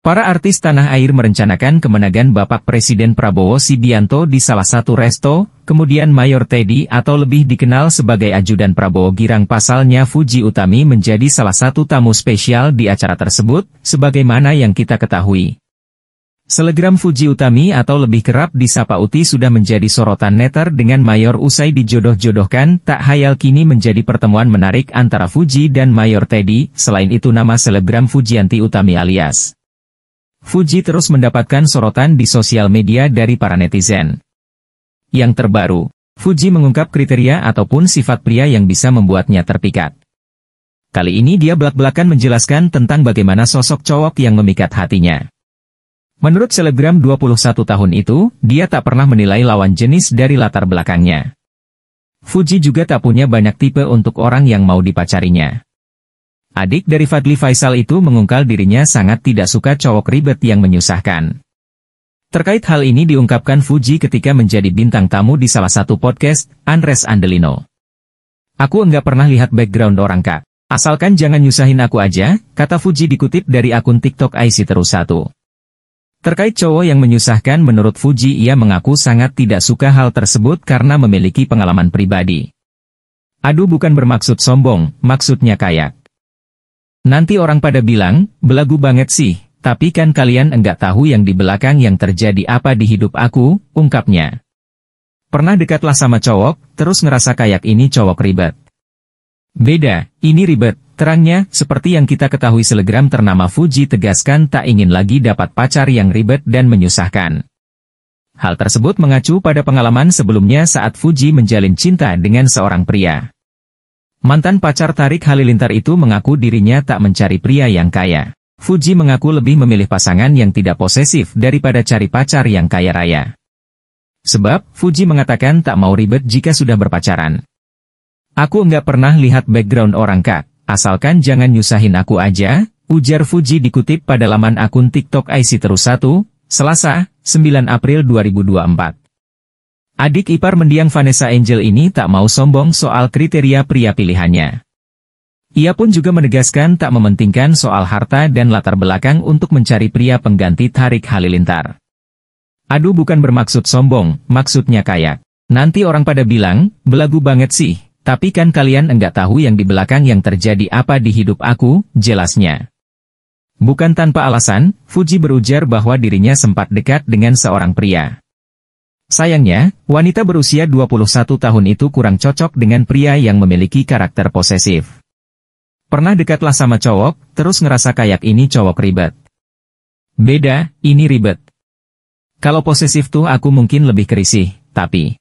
Para artis tanah air merencanakan kemenangan Bapak Presiden Prabowo Subianto di salah satu resto, kemudian Mayor Teddy atau lebih dikenal sebagai ajudan Prabowo Girang pasalnya Fuji Utami menjadi salah satu tamu spesial di acara tersebut, sebagaimana yang kita ketahui. Selegram Fuji Utami atau lebih kerap disapa Uti sudah menjadi sorotan netter dengan Mayor usai dijodoh-jodohkan, tak hayal kini menjadi pertemuan menarik antara Fuji dan Mayor Teddy, selain itu nama selebgram Fujianti Utami alias. Fuji terus mendapatkan sorotan di sosial media dari para netizen. Yang terbaru, Fuji mengungkap kriteria ataupun sifat pria yang bisa membuatnya terpikat. Kali ini dia belak-belakan menjelaskan tentang bagaimana sosok cowok yang memikat hatinya. Menurut selebgram 21 tahun itu, dia tak pernah menilai lawan jenis dari latar belakangnya. Fuji juga tak punya banyak tipe untuk orang yang mau dipacarinya. Adik dari Fadli Faisal itu mengungkal dirinya sangat tidak suka cowok ribet yang menyusahkan. Terkait hal ini diungkapkan Fuji ketika menjadi bintang tamu di salah satu podcast, Andres Andelino. Aku enggak pernah lihat background orang kak. Asalkan jangan nyusahin aku aja, kata Fuji dikutip dari akun TikTok IC Terus Satu. Terkait cowok yang menyusahkan menurut Fuji ia mengaku sangat tidak suka hal tersebut karena memiliki pengalaman pribadi. Aduh bukan bermaksud sombong, maksudnya kayak. Nanti orang pada bilang, belagu banget sih, tapi kan kalian enggak tahu yang di belakang yang terjadi apa di hidup aku, ungkapnya. Pernah dekatlah sama cowok, terus ngerasa kayak ini cowok ribet. Beda, ini ribet, terangnya, seperti yang kita ketahui selegram ternama Fuji tegaskan tak ingin lagi dapat pacar yang ribet dan menyusahkan. Hal tersebut mengacu pada pengalaman sebelumnya saat Fuji menjalin cinta dengan seorang pria. Mantan pacar Tarik Halilintar itu mengaku dirinya tak mencari pria yang kaya. Fuji mengaku lebih memilih pasangan yang tidak posesif daripada cari pacar yang kaya raya. Sebab, Fuji mengatakan tak mau ribet jika sudah berpacaran. Aku enggak pernah lihat background orang kak, asalkan jangan nyusahin aku aja, ujar Fuji dikutip pada laman akun TikTok IC Terus 1, Selasa, 9 April 2024. Adik ipar mendiang Vanessa Angel ini tak mau sombong soal kriteria pria pilihannya. Ia pun juga menegaskan tak mementingkan soal harta dan latar belakang untuk mencari pria pengganti Tarik Halilintar. Aduh bukan bermaksud sombong, maksudnya kayak. Nanti orang pada bilang, belagu banget sih, tapi kan kalian enggak tahu yang di belakang yang terjadi apa di hidup aku, jelasnya. Bukan tanpa alasan, Fuji berujar bahwa dirinya sempat dekat dengan seorang pria. Sayangnya, wanita berusia 21 tahun itu kurang cocok dengan pria yang memiliki karakter posesif. Pernah dekatlah sama cowok, terus ngerasa kayak ini cowok ribet. Beda, ini ribet. Kalau posesif tuh aku mungkin lebih kerisih, tapi...